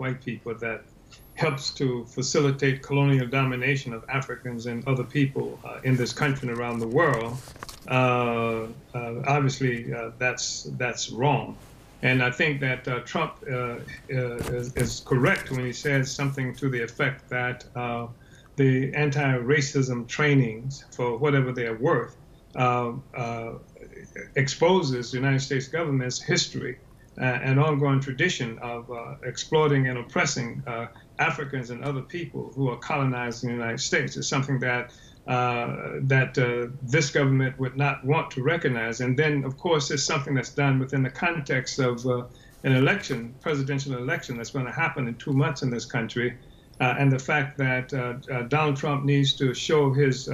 white people that helps to facilitate colonial domination of Africans and other people uh, in this country and around the world, uh, uh, obviously uh, that's that's wrong. And I think that uh, Trump uh, is, is, correct when he says something to the effect that the anti-racism trainings, for whatever they're worth, exposes the United States government's history an ongoing tradition of uh, exploiting and oppressing uh, Africans and other people who are colonizing the United States. It's something that uh, that uh, this government would not want to recognize. And then, of course, it's something that's done within the context of uh, an election, presidential election, that's going to happen in two months in this country. and the fact that Donald Trump needs to show his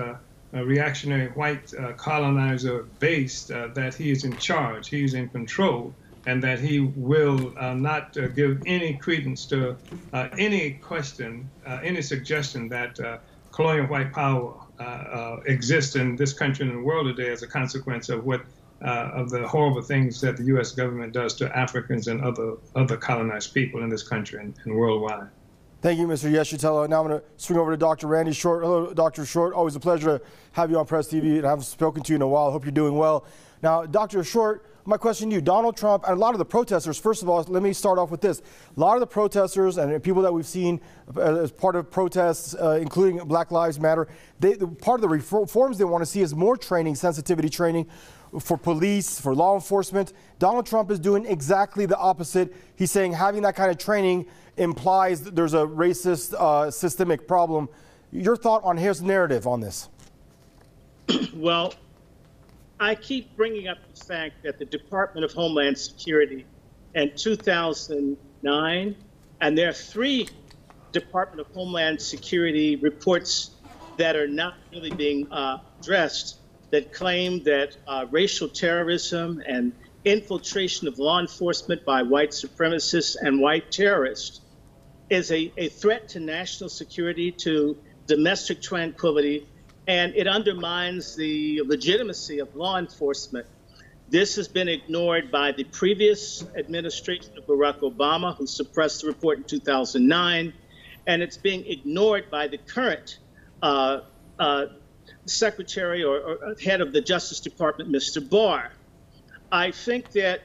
reactionary white colonizer base that he is in charge, he's in control and that he will uh, not uh, give any credence to uh, any question, uh, any suggestion that uh, colonial white power uh, exists in this country and the world today as a consequence of what of the horrible things that the U.S. government does to Africans and other other colonized people in this country and, and worldwide. Thank you, Mr. Yeshitela. Now I'm going to swing over to Dr. Randy Short. Hello, Dr. Short. Always a pleasure to have you on Press TV, and I haven't spoken to you in a while. Hope you're doing well. Now, Dr. Short, my question to you, Donald Trump and a lot of the protesters, first of all, let me start off with this. A lot of the protesters and people that we've seen as part of protests, uh, including Black Lives Matter, they, part of the reforms they want to see is more training, sensitivity training for police, for law enforcement. Donald Trump is doing exactly the opposite. He's saying having that kind of training implies that there's a racist, uh, systemic problem. Your thought on his narrative on this? well, I keep bringing up the fact that the Department of Homeland Security in 2009, and there are three Department of Homeland Security reports that are not really being uh, addressed that claim that uh, racial terrorism and infiltration of law enforcement by white supremacists and white terrorists is a, a threat to national security, to domestic tranquility, and it undermines the legitimacy of law enforcement. This has been ignored by the previous administration of Barack Obama, who suppressed the report in 2009, and it's being ignored by the current uh, uh, secretary or, or head of the Justice Department, Mr. Barr. I think that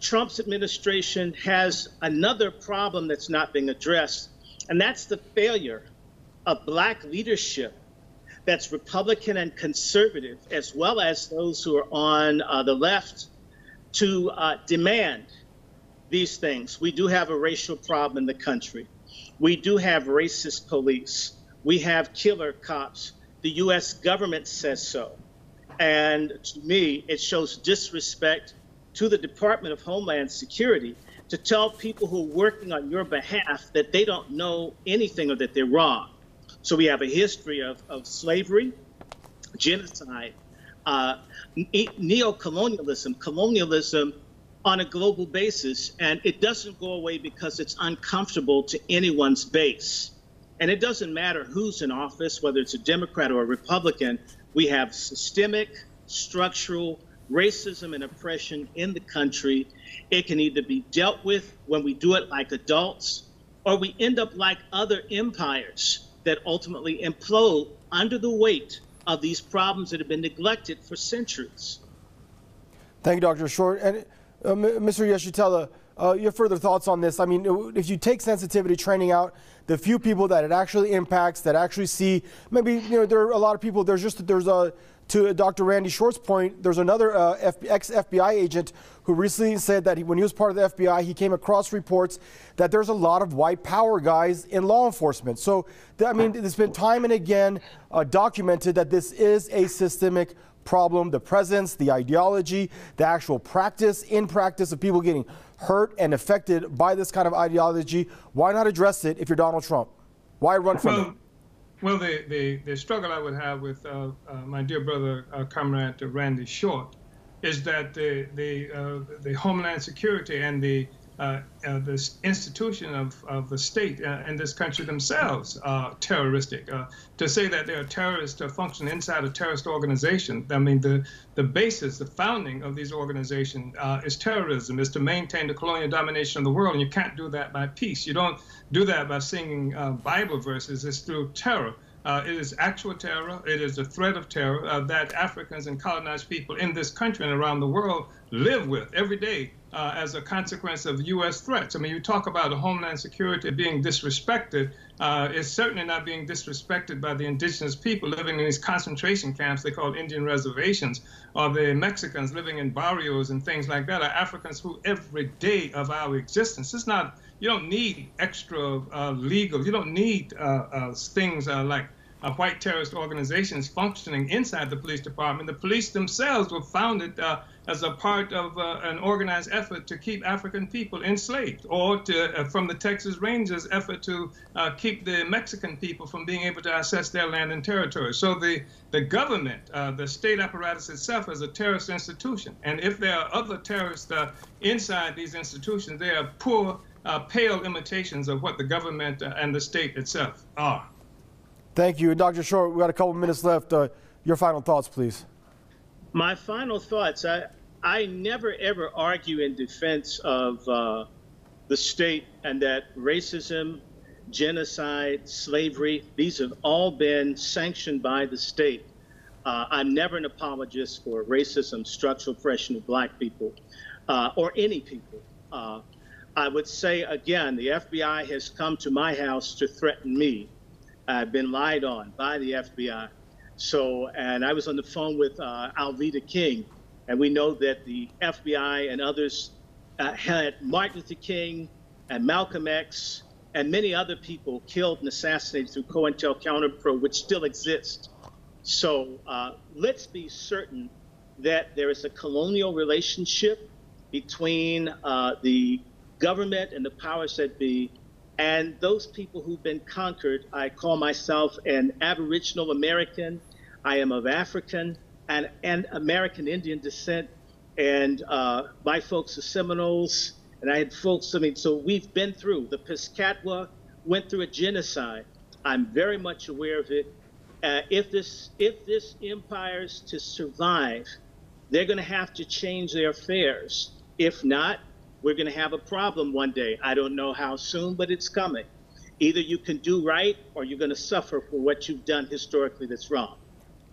Trump's administration has another problem that's not being addressed, and that's the failure of black leadership that's Republican and conservative, as well as those who are on uh, the left, to uh, demand these things. We do have a racial problem in the country. We do have racist police. We have killer cops. The U.S. government says so. And to me, it shows disrespect to the Department of Homeland Security to tell people who are working on your behalf that they don't know anything or that they're wrong. So we have a history of, of slavery, genocide, uh, neo-colonialism, colonialism on a global basis, and it doesn't go away because it's uncomfortable to anyone's base. And it doesn't matter who's in office, whether it's a Democrat or a Republican, we have systemic, structural racism and oppression in the country. It can either be dealt with when we do it like adults, or we end up like other empires that ultimately implode under the weight of these problems that have been neglected for centuries. Thank you, Dr. Short. And Mr. Yeshitela, uh, your further thoughts on this? I mean, if you take sensitivity training out, the few people that it actually impacts, that actually see, maybe you know there are a lot of people. There's just there's a to Dr. Randy Short's point, there's another uh, ex-FBI agent who recently said that he, when he was part of the FBI, he came across reports that there's a lot of white power guys in law enforcement. So, I mean, it's been time and again uh, documented that this is a systemic problem. The presence, the ideology, the actual practice, in practice of people getting hurt and affected by this kind of ideology. Why not address it if you're Donald Trump? Why run from well, it? Well, the, the, the struggle I would have with uh, uh, my dear brother, uh, comrade Randy Short, is that the the uh, the Homeland Security and the uh, uh, this institution of, of the state uh, and this country themselves are terroristic. Uh, to say that they're terrorists to function inside a terrorist organization, I mean, the, the basis, the founding of these organizations uh, is terrorism, is to maintain the colonial domination of the world, and you can't do that by peace. You don't do that by singing uh, Bible verses, it's through terror. Uh, it is actual terror. It is a threat of terror uh, that Africans and colonized people in this country and around the world live with every day uh, as a consequence of U.S. threats. I mean, you talk about homeland security being disrespected. Uh, it's certainly not being disrespected by the indigenous people living in these concentration camps they call Indian reservations, or the Mexicans living in barrios and things like that, or Africans who every day of our existence. It's not you don't need extra uh, legal, you don't need uh, uh, things uh, like uh, white terrorist organizations functioning inside the police department. The police themselves were founded uh, as a part of an organized effort to keep African people enslaved, or to, from the Texas Rangers' effort to keep the Mexican people from being able to access their land and territory. So the, the government, the state apparatus itself is a terrorist institution. And if there are other terrorists inside these institutions, they are poor uh, pale imitations of what the government uh, and the state itself are. Thank you. Dr. Short, we've got a couple minutes left. Uh, your final thoughts, please. My final thoughts I, I never ever argue in defense of uh, the state and that racism, genocide, slavery, these have all been sanctioned by the state. Uh, I'm never an apologist for racism, structural oppression of black people, uh, or any people. Uh, I would say again, the FBI has come to my house to threaten me. I've been lied on by the FBI. So, and I was on the phone with uh, Alveda King, and we know that the FBI and others uh, had Martin Luther King and Malcolm X and many other people killed and assassinated through COINTELPRO, which still exists. So uh, let's be certain that there is a colonial relationship between uh, the government and the powers that be, and those people who've been conquered. I call myself an Aboriginal American. I am of African and, and American Indian descent, and uh, my folks are Seminoles, and I had folks. I mean, so we've been through. The Piscataway went through a genocide. I'm very much aware of it. Uh, if this if this empire's to survive, they're going to have to change their affairs. If not, we're going to have a problem one day. I don't know how soon, but it's coming. Either you can do right or you're going to suffer for what you've done historically that's wrong.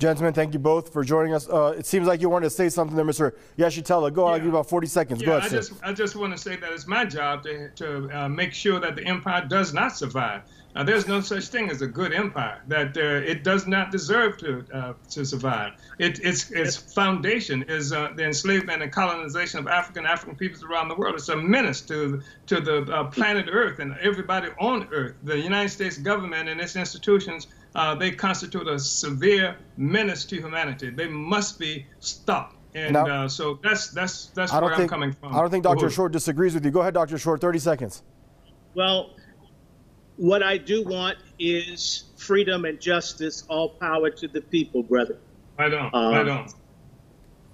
Gentlemen, thank you both for joining us. Uh, it seems like you wanted to say something there, Mr. Yeshitela. Go on, yeah. I'll give you about 40 seconds. Yeah, Go ahead, I just, I just want to say that it's my job to, to uh, make sure that the empire does not survive. Now, there's no such thing as a good empire. That uh, it does not deserve to uh, to survive. It, its its foundation is uh, the enslavement and colonization of African African peoples around the world. It's a menace to to the uh, planet Earth and everybody on Earth. The United States government and its institutions uh, they constitute a severe menace to humanity. They must be stopped. And now, uh, so that's that's that's where think, I'm coming from. I don't think Dr. Short disagrees with you. Go ahead, Dr. Short. 30 seconds. Well, what I do want is freedom and justice, all power to the people, brother. I don't. Um, I don't.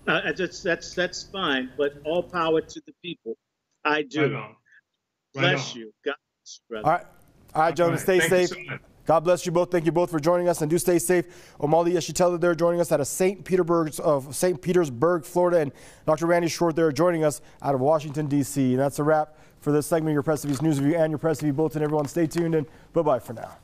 Uh, that's that's that's fine, but all power to the people. I do. I don't. Bless you, God, brother. All right, all right, gentlemen, stay Thank safe. God bless you both. Thank you both for joining us, and do stay safe. Omali Yeshitela there joining us out of St. Petersburg, of St. Petersburg, Florida, and Dr. Randy Short there joining us out of Washington D.C. And that's a wrap for this segment of your Press TV News Review and your Press TV Bulletin. Everyone, stay tuned and bye bye for now.